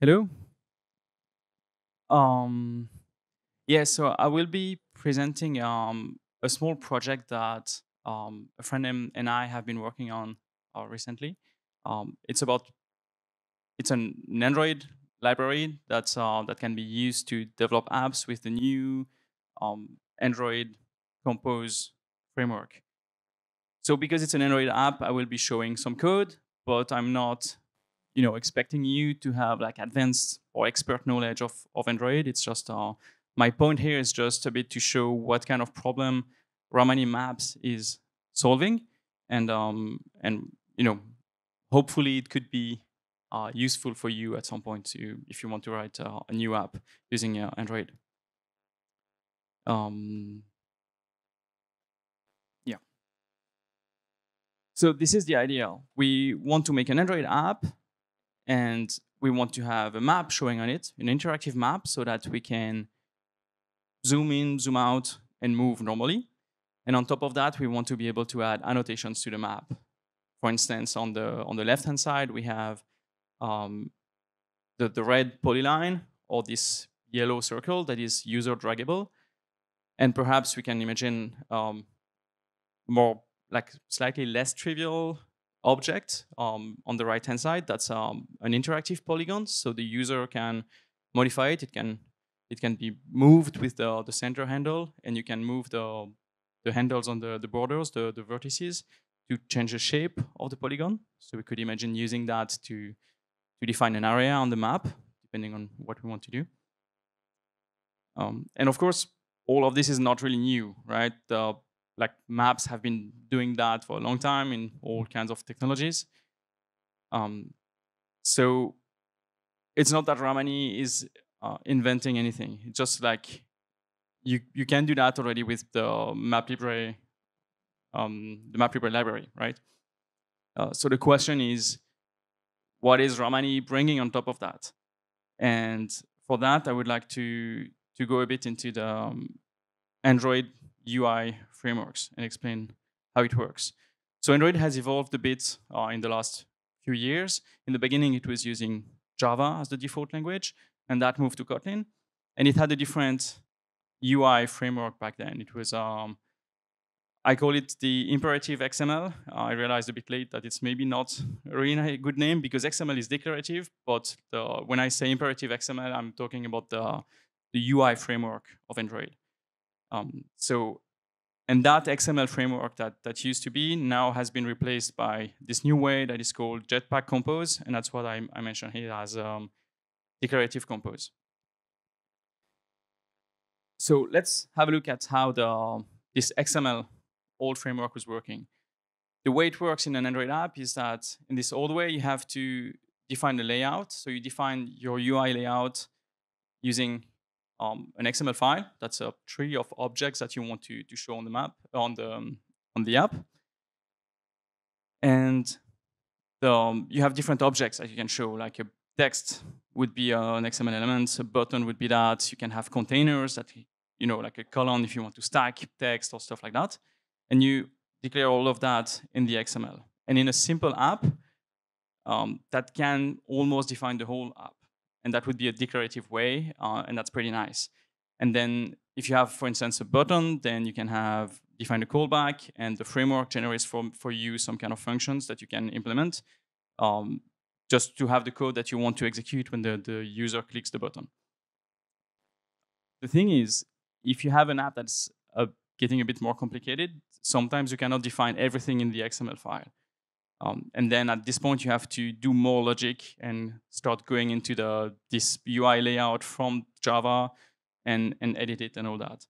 Hello. Um, yeah, so I will be presenting um, a small project that um, a friend and I have been working on uh, recently. Um, it's about it's an Android library that's uh, that can be used to develop apps with the new um, Android Compose framework. So because it's an Android app, I will be showing some code, but I'm not you know, expecting you to have like advanced or expert knowledge of, of Android. It's just uh, my point here is just a bit to show what kind of problem Ramani Maps is solving, and um, and you know, hopefully it could be uh, useful for you at some point to if you want to write uh, a new app using uh, Android. Um, yeah. So this is the idea. We want to make an Android app and we want to have a map showing on it, an interactive map, so that we can zoom in, zoom out, and move normally. And on top of that, we want to be able to add annotations to the map. For instance, on the on the left-hand side, we have um, the, the red polyline or this yellow circle that is user draggable. And perhaps we can imagine um, more like slightly less trivial object um, on the right hand side. That's um, an interactive polygon, so the user can modify it. It can it can be moved with the the center handle, and you can move the the handles on the the borders, the the vertices, to change the shape of the polygon. So we could imagine using that to to define an area on the map, depending on what we want to do. Um, and of course, all of this is not really new, right? The like maps have been doing that for a long time in all kinds of technologies. Um, so it's not that Ramani is uh, inventing anything. It's just like you you can do that already with the MapLibre, um, the MapLibre library, right? Uh, so the question is, what is Ramani bringing on top of that? And for that, I would like to to go a bit into the um, Android UI frameworks and explain how it works. So Android has evolved a bit uh, in the last few years. In the beginning, it was using Java as the default language, and that moved to Kotlin. And it had a different UI framework back then. It was, um, I call it the imperative XML. Uh, I realized a bit late that it's maybe not really a good name because XML is declarative, but the, when I say imperative XML, I'm talking about the, the UI framework of Android. Um, so, and that XML framework that, that used to be now has been replaced by this new way that is called Jetpack Compose, and that's what I, I mentioned here as um, declarative compose. So let's have a look at how the, this XML old framework was working. The way it works in an Android app is that in this old way, you have to define the layout. So you define your UI layout using um, an XML file. That's a tree of objects that you want to, to show on the map, on the, um, on the app. And the, um, you have different objects that you can show, like a text would be uh, an XML element, a button would be that. You can have containers that, you know, like a column if you want to stack text or stuff like that. And you declare all of that in the XML. And in a simple app, um, that can almost define the whole app and that would be a declarative way, uh, and that's pretty nice. And then if you have, for instance, a button, then you can have define a callback, and the framework generates for, for you some kind of functions that you can implement um, just to have the code that you want to execute when the, the user clicks the button. The thing is, if you have an app that's uh, getting a bit more complicated, sometimes you cannot define everything in the XML file. Um, and then at this point, you have to do more logic and start going into the this UI layout from Java and, and edit it and all that.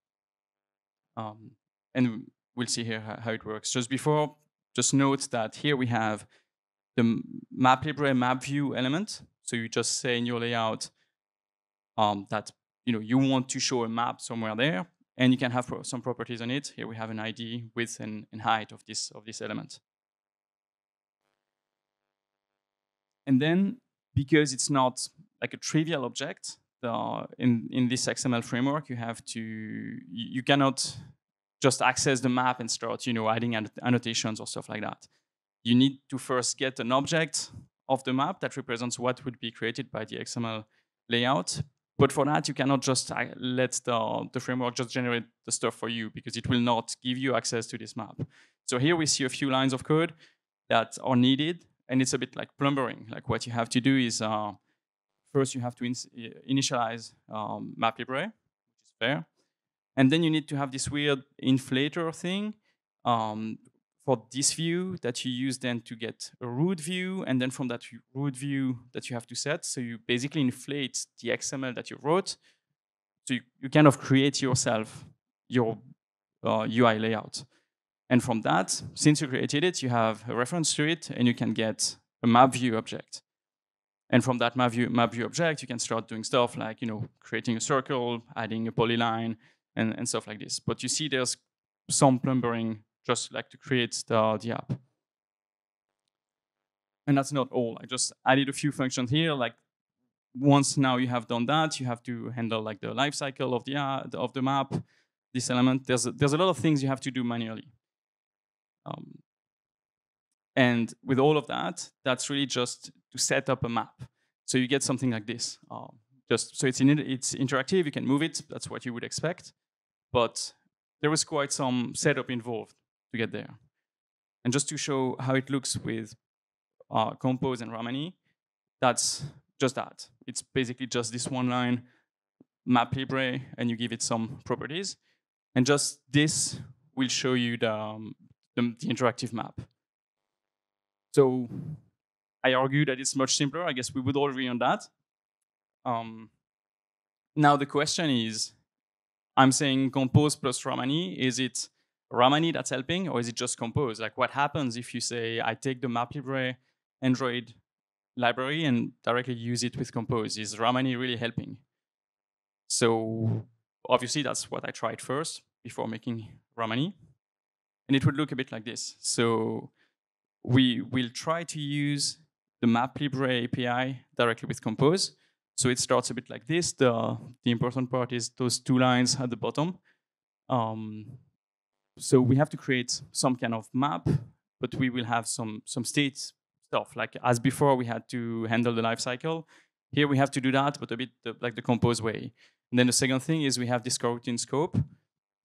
Um, and we'll see here how, it works. Just before, just note that here we have the MapLibre map view element. So you just say in your layout um, that you know you want to show a map somewhere there, and you can have some properties on it. Here we have an ID, width, and, and height of this of this element. And then because it's not like a trivial object, the, in, in this XML framework, you have to, you, you cannot just access the map and start, you know, adding annotations or stuff like that. You need to first get an object of the map that represents what would be created by the XML layout. But for that, you cannot just uh, let the, the framework just generate the stuff for you because it will not give you access to this map. So here we see a few lines of code that are needed, and it's a bit like plumbering. Like what you have to do is uh, first you have to in initialize um, MapLibre, which is fair. And then you need to have this weird inflator thing um, for this view that you use then to get a root view, and then from that root view that you have to set. So you basically inflate the XML that you wrote. So you, you kind of create yourself your uh, UI layout. And from that, since you created it, you have a reference to it, and you can get a map view object. And from that map view, map view object, you can start doing stuff like you know creating a circle, adding a polyline, and, and stuff like this. But you see there's some plumbering just like to create the, the app. And that's not all. I just added a few functions here. Like once now you have done that, you have to handle like the lifecycle of the uh, of the map, this element. There's a, there's a lot of things you have to do manually. Um, and with all of that, that's really just to set up a map. So you get something like this. Um, just so it's in, it's interactive. You can move it. That's what you would expect. But there was quite some setup involved to get there. And just to show how it looks with uh, Compose and Ramani, that's just that. It's basically just this one line, MapLibre, and you give it some properties. And just this will show you the, um, the, the interactive map. So I argue that it's much simpler. I guess we would all agree on that. Um, now the question is, I'm saying compose plus Ramani. Is it Ramani that's helping, or is it just compose? Like, what happens if you say, I take the MapLibre Android library and directly use it with compose? Is Ramani really helping? So obviously, that's what I tried first before making Ramani. And it would look a bit like this. So we will try to use the MapLibre API directly with compose. So it starts a bit like this. The, the important part is those two lines at the bottom. Um, so we have to create some kind of map, but we will have some some state stuff. Like as before, we had to handle the life cycle. Here we have to do that, but a bit the, like the compose way. And then the second thing is we have this coroutine scope.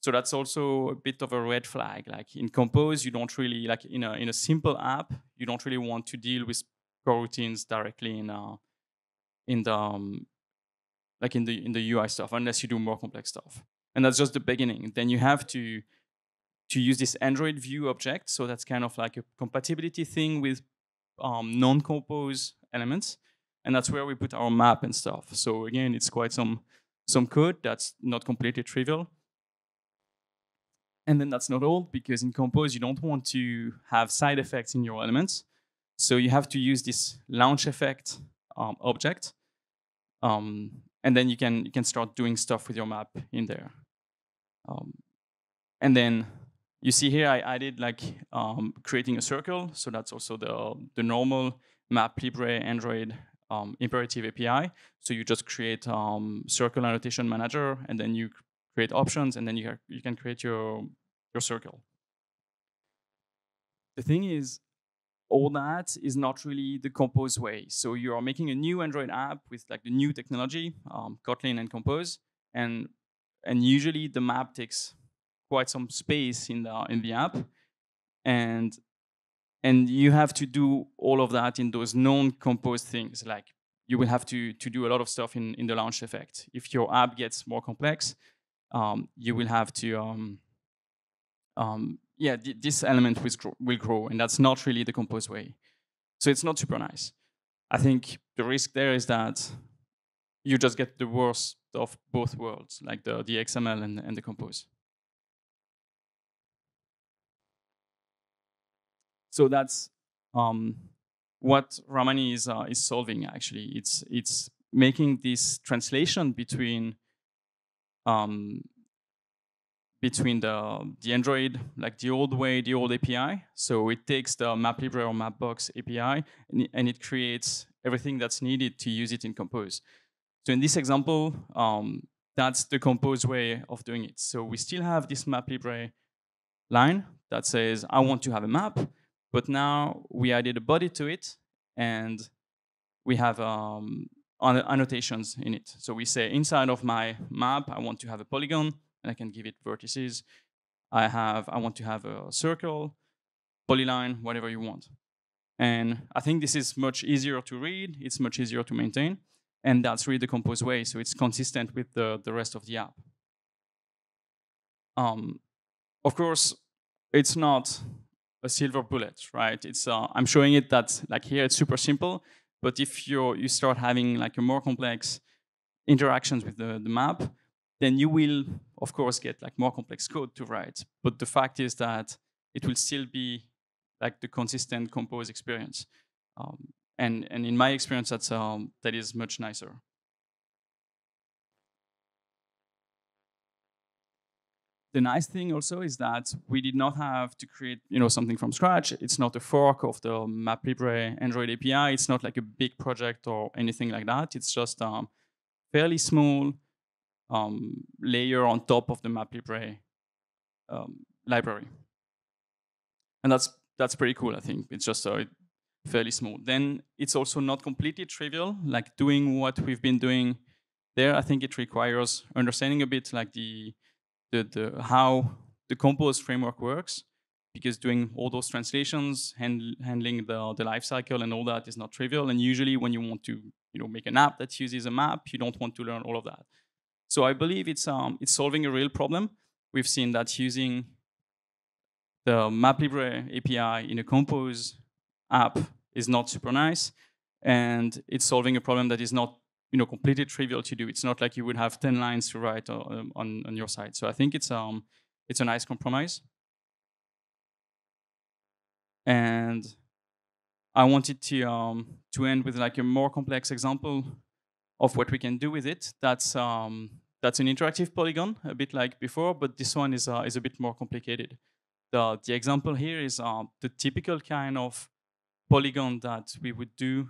So that's also a bit of a red flag. Like in compose, you don't really like in a in a simple app, you don't really want to deal with coroutines directly in uh in the um, like in the in the UI stuff unless you do more complex stuff. And that's just the beginning. Then you have to to use this Android view object. So that's kind of like a compatibility thing with um, non-compose elements. And that's where we put our map and stuff. So again, it's quite some, some code that's not completely trivial. And then that's not all, because in Compose, you don't want to have side effects in your elements. So you have to use this launch effect um, object. Um, and then you can, you can start doing stuff with your map in there. Um, and then you see here I added like um, creating a circle. So that's also the, the normal MapLibre Android um, imperative API. So you just create um, circle annotation manager and then you create options and then you, you can create your, your circle. The thing is, all that is not really the Compose way. So you are making a new Android app with like the new technology, um, Kotlin and Compose, and and usually the map takes quite some space in the in the app, and and you have to do all of that in those non-composed things. Like you will have to to do a lot of stuff in in the launch effect. If your app gets more complex, um, you will have to um, um, yeah, th this element will grow, will grow, and that's not really the compose way. So it's not super nice. I think the risk there is that you just get the worst of both worlds, like the, the XML and, and the compose. So that's um, what Ramani is uh, is solving. Actually, it's it's making this translation between um, between the the Android, like the old way, the old API. So it takes the MapLibre or Mapbox API and it, and it creates everything that's needed to use it in Compose. So in this example, um, that's the Compose way of doing it. So we still have this MapLibre line that says, I want to have a map, but now we added a body to it, and we have um, annotations in it. So we say inside of my map, I want to have a polygon, and I can give it vertices. I have, I want to have a circle, polyline, whatever you want. And I think this is much easier to read. It's much easier to maintain. And that's really the compose way. So it's consistent with the, the rest of the app. Um, of course, it's not a silver bullet, right? It's uh, I'm showing it that like here it's super simple, but if you you start having like a more complex interactions with the, the map, then you will of course get like more complex code to write. But the fact is that it will still be like the consistent compose experience. Um, and and in my experience, that's um, that is much nicer. The nice thing also is that we did not have to create you know something from scratch. It's not a fork of the MapLibre Android API. It's not like a big project or anything like that. It's just um, fairly small um, layer on top of the MapLibre um, library. And that's that's pretty cool, I think. It's just uh, fairly small. Then it's also not completely trivial, like doing what we've been doing there. I think it requires understanding a bit like the, the, the how the Compose framework works, because doing all those translations, hand, handling the, the life cycle and all that is not trivial. And usually when you want to you know, make an app that uses a map, you don't want to learn all of that. So I believe it's, um, it's solving a real problem. We've seen that using the MapLibre API in a Compose app is not super nice, and it's solving a problem that is not you know completely trivial to do. It's not like you would have 10 lines to write on, on, on your side. So I think it's um it's a nice compromise. And I wanted to um to end with like a more complex example of what we can do with it. That's um that's an interactive polygon, a bit like before, but this one is uh, is a bit more complicated. The, the example here is uh, the typical kind of polygon that we would do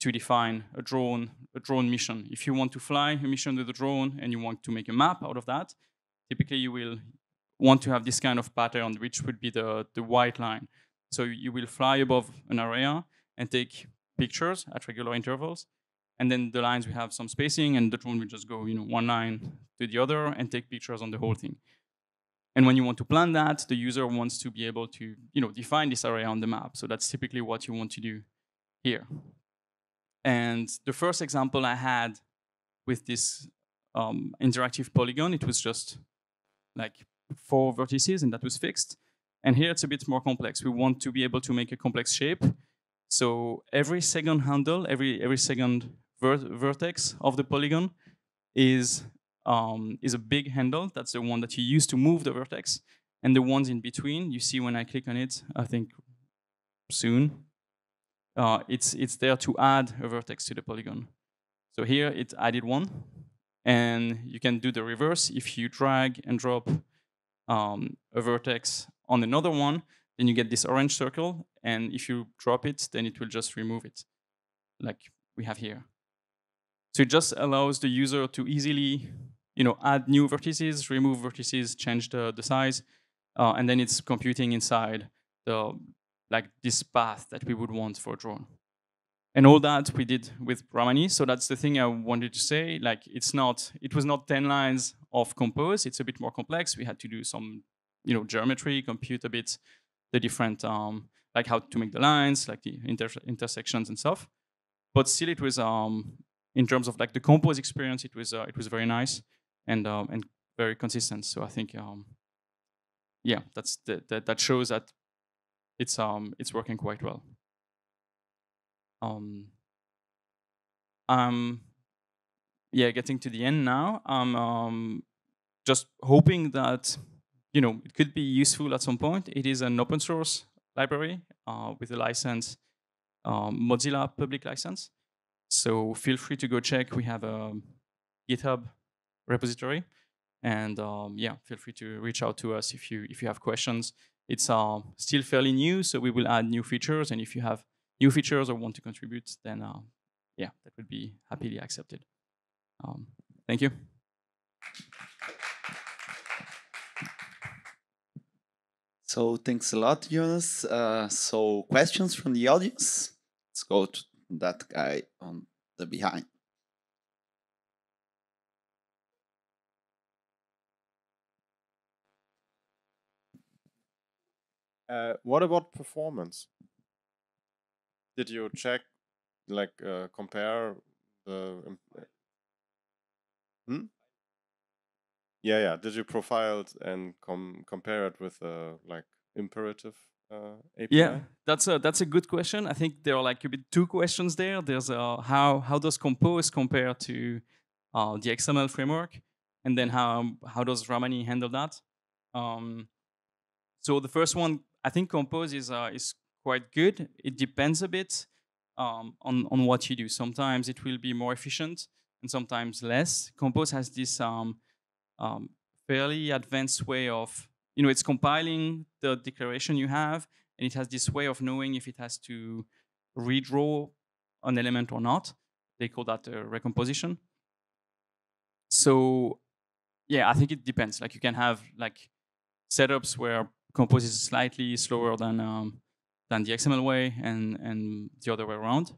to define a drone, a drone mission. If you want to fly a mission with a drone and you want to make a map out of that, typically you will want to have this kind of pattern, which would be the, the white line. So you will fly above an area and take pictures at regular intervals. And then the lines will have some spacing and the drone will just go you know, one line to the other and take pictures on the whole thing. And when you want to plan that, the user wants to be able to you know, define this area on the map. So that's typically what you want to do here. And the first example I had with this um, interactive polygon, it was just like four vertices and that was fixed. And here it's a bit more complex. We want to be able to make a complex shape. So every second handle, every, every second ver vertex of the polygon is um, is a big handle. That's the one that you use to move the vertex. And the ones in between, you see when I click on it, I think soon, uh, it's, it's there to add a vertex to the polygon. So here it added one. And you can do the reverse. If you drag and drop um, a vertex on another one, then you get this orange circle. And if you drop it, then it will just remove it, like we have here. So it just allows the user to easily you know, add new vertices, remove vertices, change the, the size, uh, and then it's computing inside the like this path that we would want for a drone. And all that we did with Ramani. So that's the thing I wanted to say. Like it's not, it was not 10 lines of compose. It's a bit more complex. We had to do some, you know, geometry, compute a bit the different, um, like how to make the lines, like the inter intersections and stuff. But still, it was, um, in terms of like the compose experience, it was, uh, it was very nice and um, and very consistent. So I think, um, yeah, that's the, that that shows that it's um it's working quite well. Um, um, yeah, getting to the end now. I'm um, just hoping that you know it could be useful at some point. It is an open source library uh, with a license, um, Mozilla public license. So feel free to go check. We have a GitHub repository. And um, yeah, feel free to reach out to us if you if you have questions. It's uh, still fairly new, so we will add new features. And if you have new features or want to contribute, then uh, yeah, that would be happily accepted. Um, thank you. So thanks a lot, Jonas. Uh, so questions from the audience. Let's go to that guy on the behind. Uh, what about performance? Did you check, like, uh, compare the? Hmm. Yeah, yeah. Did you profile it and com compare it with uh, like imperative uh, API? Yeah, that's a that's a good question. I think there are like a bit two questions there. There's uh, how how does Compose compare to uh, the XML framework, and then how how does Ramani handle that? Um, so the first one, I think Compose is uh, is quite good. It depends a bit um, on on what you do. Sometimes it will be more efficient, and sometimes less. Compose has this um, um, fairly advanced way of you know it's compiling the declaration you have, and it has this way of knowing if it has to redraw an element or not. They call that a recomposition. So yeah, I think it depends. Like you can have like setups where compose is slightly slower than um, than the XML way and and the other way around.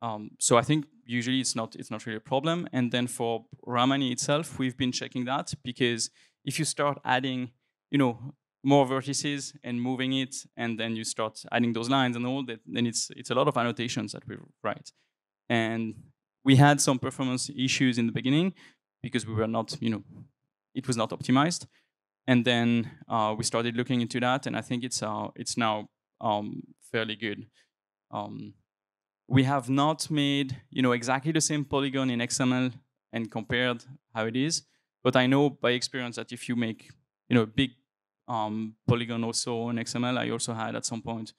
Um, so I think usually it's not it's not really a problem. And then for Ramani itself, we've been checking that because if you start adding, you know, more vertices and moving it, and then you start adding those lines and all that, then it's it's a lot of annotations that we write. And we had some performance issues in the beginning because we were not, you know, it was not optimized. And then uh, we started looking into that, and I think it's uh, it's now um, fairly good. Um, we have not made you know exactly the same polygon in XML and compared how it is, but I know by experience that if you make you know a big um, polygon also in XML, I also had at some point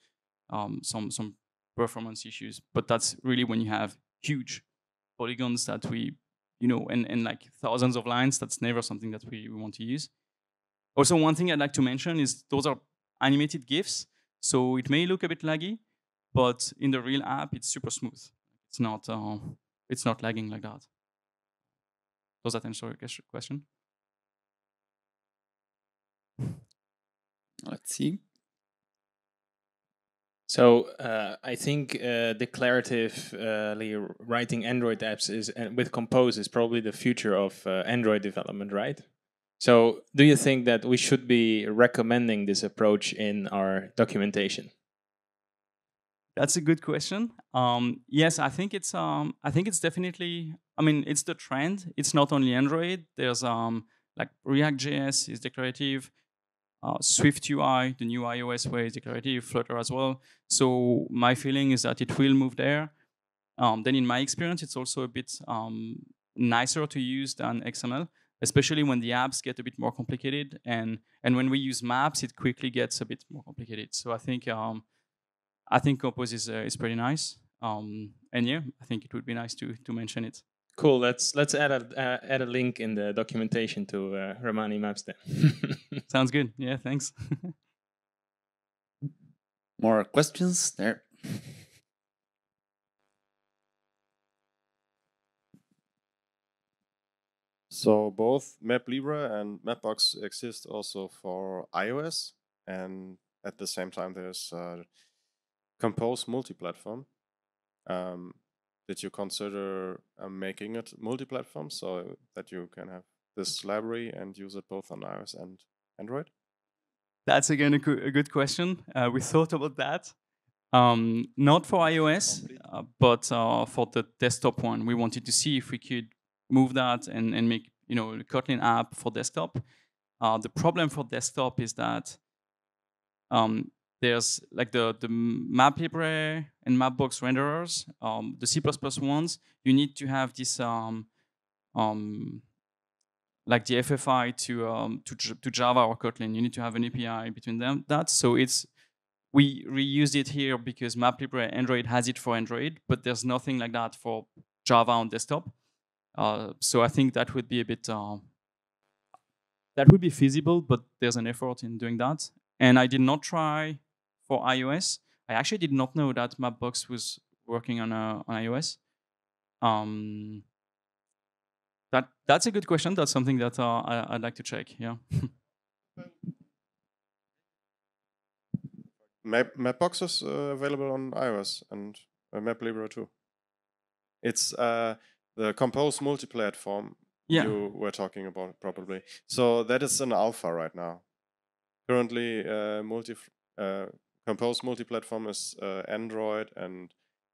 um, some some performance issues. But that's really when you have huge polygons that we you know and, and like thousands of lines. That's never something that we, we want to use. Also, one thing I'd like to mention is those are animated GIFs, so it may look a bit laggy, but in the real app, it's super smooth. It's not, uh, it's not lagging like that. Does that answer your question? Let's see. So uh, I think uh, declaratively writing Android apps is uh, with Compose is probably the future of uh, Android development, right? So, do you think that we should be recommending this approach in our documentation? That's a good question. Um, yes, I think it's um, I think it's definitely. I mean, it's the trend. It's not only Android. There's um, like React.js is declarative. Uh, SwiftUI, the new iOS way is declarative. Flutter as well. So my feeling is that it will move there. Um, then in my experience, it's also a bit um, nicer to use than XML especially when the apps get a bit more complicated and and when we use maps it quickly gets a bit more complicated. So i think um i think compose is uh, is pretty nice. Um and yeah i think it would be nice to to mention it. Cool. Let's let's add a uh, add a link in the documentation to uh, Ramani Maps then. Sounds good. Yeah thanks. More questions there So both MapLibre and Mapbox exist also for iOS, and at the same time there's uh, Compose multi-platform. Um, did you consider uh, making it multi-platform so that you can have this library and use it both on iOS and Android? That's again a, a good question. Uh, we thought about that. Um, not for iOS, uh, but uh, for the desktop one, we wanted to see if we could move that and, and make you know Kotlin app for desktop. Uh, the problem for desktop is that um, there's like the the MapLibre and Mapbox renderers, um, the C++ ones. You need to have this um, um, like the FFI to um, to to Java or Kotlin. You need to have an API between them. That so it's we reused it here because MapLibre Android has it for Android, but there's nothing like that for Java on desktop. Uh, so I think that would be a bit, uh, that would be feasible, but there's an effort in doing that. And I did not try for iOS. I actually did not know that Mapbox was working on, uh, on iOS. Um, that that's a good question. That's something that uh, I, would like to check. Yeah. Map, Mapbox is uh, available on iOS and uh, MapLibre too. It's uh, the Compose multi-platform Yeah. you were talking about probably. So that is an alpha right now. Currently, uh, multi uh, Compose multi-platform is uh, Android and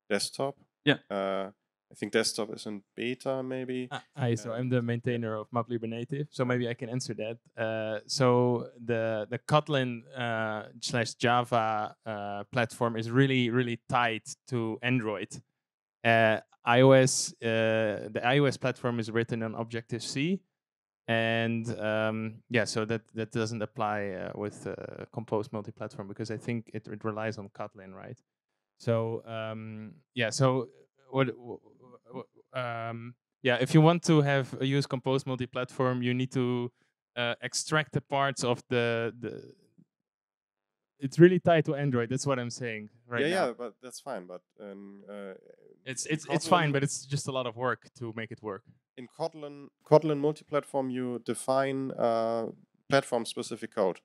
desktop. Yeah. Uh, I think desktop is in beta maybe. Uh, Hi, so I'm the maintainer of MapLibre Native, so maybe I can answer that. Uh, so the the Kotlin uh, slash Java uh, platform is really really tied to Android. Uh, iOS uh, the iOS platform is written on Objective C, and um, yeah, so that that doesn't apply uh, with uh, Compose multi-platform because I think it, it relies on Kotlin, right? So um, yeah, so what? Um, yeah, if you want to have use Compose multi-platform, you need to uh, extract the parts of the the. It's really tied to Android. That's what I'm saying right yeah, now. yeah, but that's fine. But um, uh, It's it's it's fine, but it's just a lot of work to make it work. in Kotlin, Kotlin multi-platform, you define uh, platform-specific code.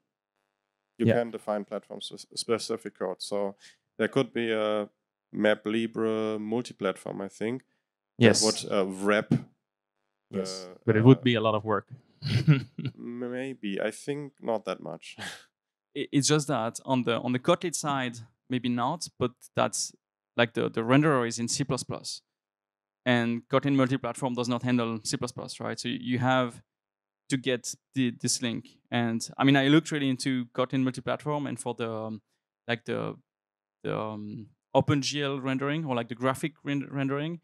You Yeah. can define platform-specific code. So there could be a MapLibre multi-platform, I think, Yes, that would uh, wrap. yes, the, but it would uh, be a lot of work. maybe. I think not that much. It's just that on the on the Kotlin side, maybe not, but that's like the the renderer is in C++, and Kotlin multi-platform does not handle C++, right? So you have to get the, this link. And I mean, I looked really into Kotlin multi-platform, and for the um, like the the um, OpenGL rendering or like the graphic ren- rendering,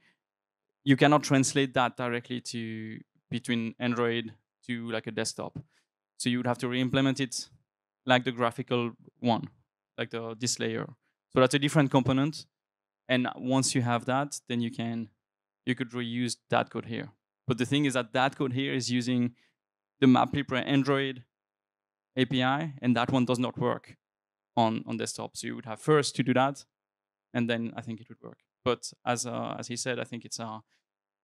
you cannot translate that directly to between Android to like a desktop. So you would have to re-implement it like the graphical one, like the this layer. So that's a different component. And once you have that, then you can you could reuse that code here. But the thing is that that code here is using the MapLibre Android API, and that one does not work on on desktop. So you would have first to do that, and then I think it would work. But as uh, as he said, I think it's uh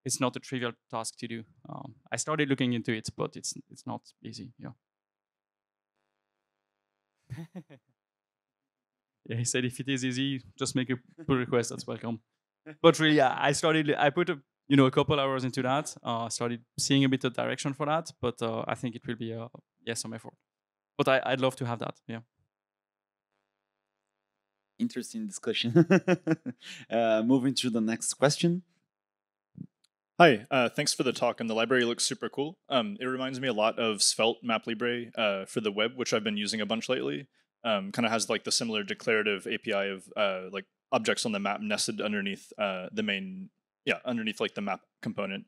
it's not a trivial task to do. Um, I started looking into it, but it's it's not easy. Yeah. yeah, he said if it is easy, just make a pull request. That's welcome. But really, yeah, I started. I put a you know a couple hours into that. Uh, started seeing a bit of direction for that, but uh, I think it will be uh, yeah some effort. But I, I'd love to have that. Yeah. Interesting discussion. uh, moving to the next question. Hi, uh, thanks for the talk. And the library looks super cool. Um, it reminds me a lot of Svelte MapLibre uh, for the web, which I've been using a bunch lately. Um, kind of has like the similar declarative API of uh, like objects on the map nested underneath uh, the main, yeah, underneath like the map component.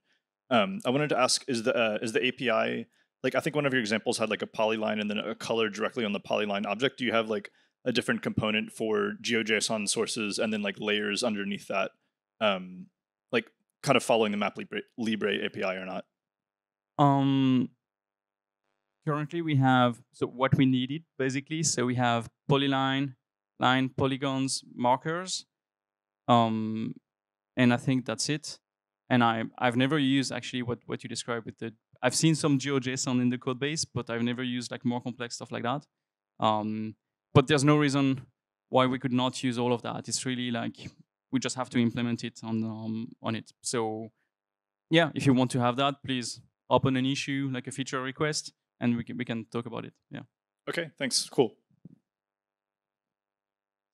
Um, I wanted to ask: Is the uh, is the API like I think one of your examples had like a polyline and then a color directly on the polyline object? Do you have like a different component for GeoJSON sources and then like layers underneath that? Um, kind of following the MapLibre, Libre API or not? Um, currently we have so what we needed basically. So we have polyline, line, polygons, markers, um, and I think that's it. And I I've never used actually what what you described with the. I've seen some GeoJSON in the code base, but I've never used like more complex stuff like that. Um, but there's no reason why we could not use all of that. It's really like we just have to implement it on um, on it. So yeah, if you want to have that, please open an issue like a feature request, and we can we can talk about it. Yeah. Okay, thanks. Cool.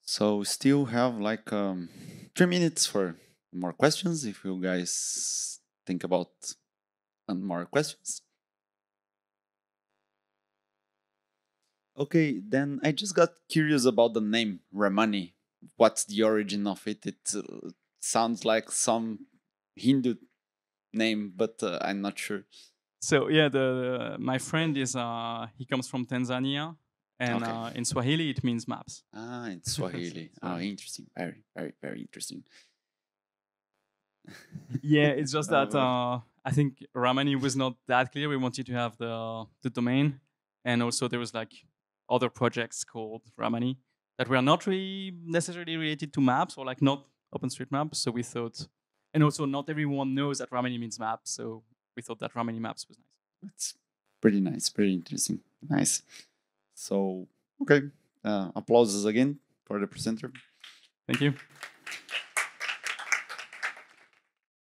So still have like um, three minutes for more questions. If you guys think about and more questions. Okay, then I just got curious about the name Ramani. What's the origin of it? It uh, sounds like some Hindu name, but uh, I'm not sure. So yeah, the my friend is uh he comes from Tanzania, and Okay. uh, in Swahili it means maps. Ah, it's Swahili. oh, interesting. Very, very, very interesting. yeah, it's just that Uh, uh, I think Ramani was not that clear. We wanted to have the the domain, and also there was like other projects called Ramani that were not really necessarily related to maps or like not OpenStreetMap. So we thought, and also not everyone knows that Ramani means map. So we thought that Ramani Maps was nice. It's pretty nice, pretty interesting. Nice. So, okay. Uh, applauses again for the presenter. Thank you.